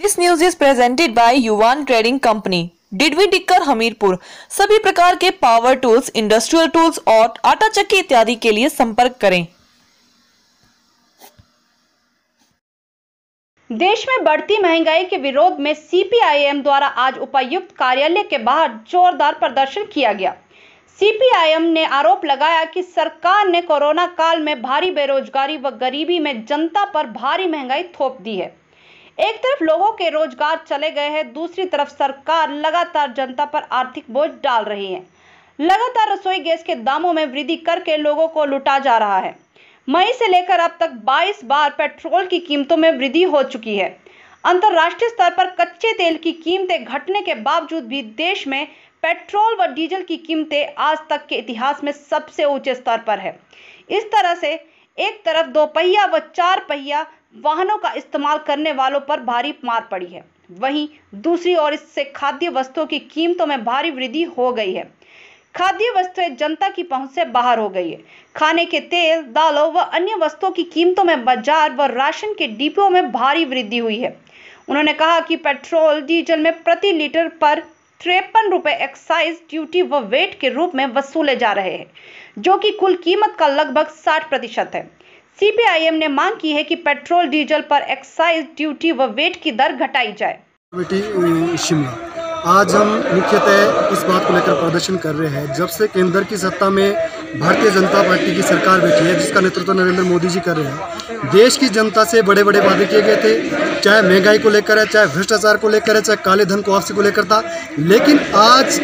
This news is presented by Yuvan trading company Didwin Tikkar Hamirpur सभी प्रकार के power tools industrial tools और आटा चक्की इत्यादि के लिए संपर्क करें। देश में बढ़ती महँगाई के विरोध में सीपीआईएम द्वारा आज उपायुक्त कार्यालय के बाहर जोरदार प्रदर्शन किया गया। सीपीआईएम ने आरोप लगाया कि सरकार ने कोरोना काल में भारी बेरोजगारी व गरीबी में जनता पर भारी महँगाई थोप दी है। एक तरफ़ लोगों के रोज़गार चले गए हैं, दूसरी तरफ़ सरकार लगातार जनता पर आर्थिक बोझ डाल रही है। लगातार रसोई गैस के दामों में वृद्धि करके लोगों को लुटा जा रहा है। मई से लेकर अब तक 22 बार पेट्रोल की कीमतों में वृद्धि हो चुकी है। अंतर्राष्ट्रीय स्तर पर कच्चे तेल की कीमतें घटने के बावजूद भी देश में पेट्रोल व डीजल की कीमतें आज तक के इतिहास में सबसे ऊँचे स्तर पर है। इस तरह से एक तरफ़ दो पहिया व चार पहिया वाहनों का इस्तेमाल करने वालों पर भारी मार पड़ी है। वहीं दूसरी ओर इससे खाद्य वस्तुओं की कीमतों में भारी वृद्धि हो गई है। खाद्य वस्तुएँ जनता की पहुँच से बाहर हो गई है। खाने के तेल, दालों व अन्य वस्तुओं की कीमतों में बाज़ार व राशन के डिपो में भारी वृद्धि हुई है। उन्होंने कहा कि पेट्रोल, डीजल में प्रति लीटर पर तिरपन रुपए एक्साइज ड्यूटी व वेट के रूप में वसूले जा रहे हैं, जो कि कुल कीमत का लगभग 60 प्रतिशत है। सीपीआईएम ने मांग की है कि पेट्रोल, डीजल पर एक्साइज ड्यूटी व वेट की दर घटाई जाए। शिमला। आज हम मुख्यतः इस बात को लेकर प्रदर्शन कर रहे हैं, जब से केंद्र की सत्ता में भारतीय जनता पार्टी की सरकार बैठी है, जिसका नेतृत्व नरेंद्र मोदी जी कर रहे हैं। देश की जनता से बड़े बड़े वादे किए गए थे, चाहे महँगाई को लेकर है, चाहे भ्रष्टाचार को लेकर है, चाहे काले धन को वापसी को लेकर था, लेकिन आज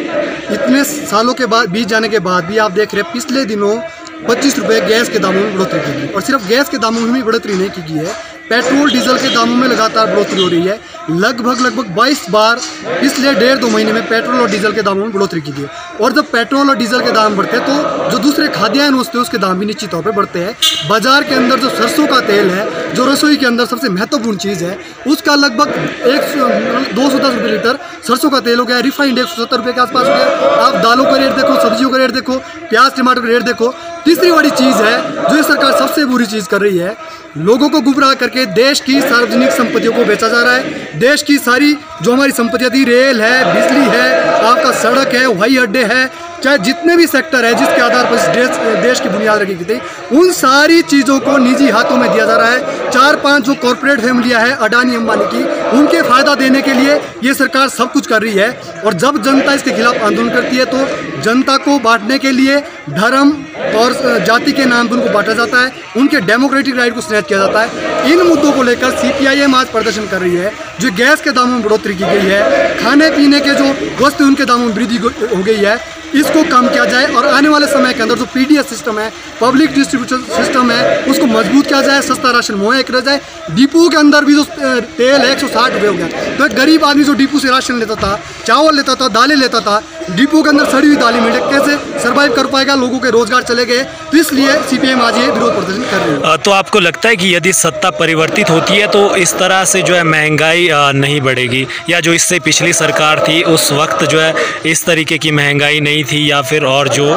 इतने सालों के बाद, बीत जाने के बाद भी आप देख रहे हैं, पिछले दिनों पच्चीस रुपये गैस के दामों में बढ़ोतरी की गई। और सिर्फ़ गैस के दामों में भी बढ़ोतरी नहीं की गई है। पेट्रोल, डीजल के दामों में लगातार बढ़ोतरी हो रही है। लगभग लगभग 22 बार पिछले डेढ़ दो महीने में पेट्रोल और डीजल के दामों में बढ़ोतरी की गई और जब पेट्रोल और डीजल के दाम बढ़ते हैं तो जो दूसरे खाद्यान्न वस्तु उसके दाम भी निश्चित तौर पर बढ़ते हैं। बाज़ार के अंदर जो सरसों का तेल है, जो रसोई के अंदर सबसे महत्वपूर्ण चीज़ है, उसका लगभग एक दो सौ दस रुपये लीटर सरसों का तेल हो गया, रिफाइंड एक सौ सत्तर रुपये के आसपास हो गया। आप दालों का रेट देखो, सब्जियों का रेट देखो, प्याज, टमाटर का रेट देखो, तीसरी बड़ी चीज़ है, जो ये सरकार सबसे बुरी चीज़ कर रही है लोगों को गुमराह करके देश की सार्वजनिक संपत्तियों को बेचा जा रहा है। देश की सारी जो हमारी संपत्तियाँ थी, रेल है, बिजली है, आपका सड़क है हवाई अड्डे है चाहे जितने भी सेक्टर है, जिसके आधार पर इस देश देश की बुनियाद रखी गई थी, उन सारी चीज़ों को निजी हाथों में दिया जा रहा है। चार पाँच जो कॉरपोरेट फैमिलियाँ हैं, अडानी अंबानी की, उनके फ़ायदा देने के लिए ये सरकार सब कुछ कर रही है। और जब जनता इसके खिलाफ आंदोलन करती है तो जनता को बांटने के लिए धर्म और जाति के नाम पर उनको बांटा जाता है। उनके डेमोक्रेटिक राइट को स्नैच किया जाता है। इन मुद्दों को लेकर सीपीआईएम आज प्रदर्शन कर रही है, जो गैस के दामों में बढ़ोतरी की गई है। खाने पीने के जो वस्तु उनके दामों में वृद्धि हो गई है। इसको कम किया जाए और आने वाले समय के अंदर जो पी सिस्टम है पब्लिक डिस्ट्रीब्यूशन सिस्टम है, उसको मज़बूत किया जाए, सस्ता राशन मुहैया किया जाए। डिपो के अंदर भी जो तेल है, एक सौ साठ रुपये हो गया। तो एक गरीब आदमी जो डिपो से राशन लेता था, चावल लेता था, दालें लेता था डिपो के अंदर सड़ी हुई दालें मिले कैसे सर्वाइव कर पाएगा? लोगों के रोज़गार चले गए। तो इसलिए सीपीएम आज ये विरोध प्रदर्शन कर रही है। तो आपको लगता है कि यदि सत्ता परिवर्तित होती है तो इस तरह से जो है महँगाई नहीं बढ़ेगी? या जो इससे पिछली सरकार थी उस वक्त जो है इस तरीके की महँगाई नहीं थी या फिर और जो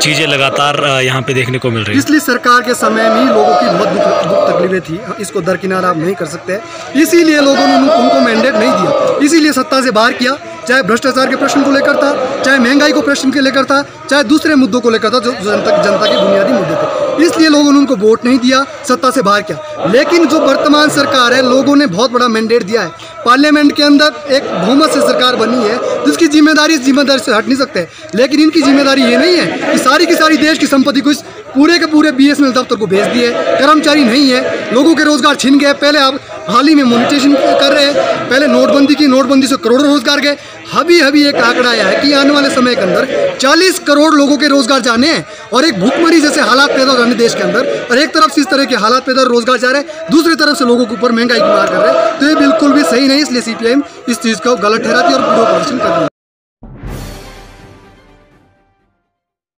चीज़ें लगातार यहाँ पे देखने को मिल रही पिछली सरकार के समय में लोगों की बहुत दुख दुख तकलीफें थी। इसको दरकिनार आप नहीं कर सकते। इसीलिए लोगों ने उनको मैंडेट नहीं दिया। इसीलिए सत्ता से बाहर किया। चाहे भ्रष्टाचार के प्रश्न को लेकर था, चाहे महँगाई को प्रश्न के लेकर था, चाहे दूसरे मुद्दों को लेकर था जो जनता जनता के बुनियादी मुद्दे थे। इसलिए लोगों ने उनको वोट नहीं दिया, सत्ता से बाहर किया। लेकिन जो वर्तमान सरकार है, लोगों ने बहुत बड़ा मैंडेट दिया है। पार्लियामेंट के अंदर एक बहुमत से सरकार बनी है, जिसकी ज़िम्मेदारी ज़िम्मेदारी से हट नहीं सकते। लेकिन इनकी ज़िम्मेदारी ये नहीं है कि सारी की सारी देश की संपत्ति को इस पूरे के पूरे बीएसएनएल दफ्तर को भेज दिए। कर्मचारी नहीं है, लोगों के रोज़गार छिन गए। पहले आप हाल ही में मोनिटेशन कर रहे हैं। पहले नोटबंदी की, नोटबंदी से करोड़ों रोज़गार गए। अभी अभी एक आंकड़ा आया है कि आने वाले समय के अंदर 40 करोड़ लोगों के रोज़गार जाने हैं और एक भूखमरी जैसे हालात पैदा हो रहे देश के अंदर। और एक तरफ़ से इस तरह के हालात पैदा रोज़गार जा रहे हैं। दूसरी तरफ़ से लोगों के ऊपर महँगाई की मार कर रहे हैं। तो ये बिल्कुल भी सही नहीं इसलिए सी इस चीज़ को गलत ठहराती है और प्रदर्शन कर रही है।